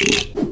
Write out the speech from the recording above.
you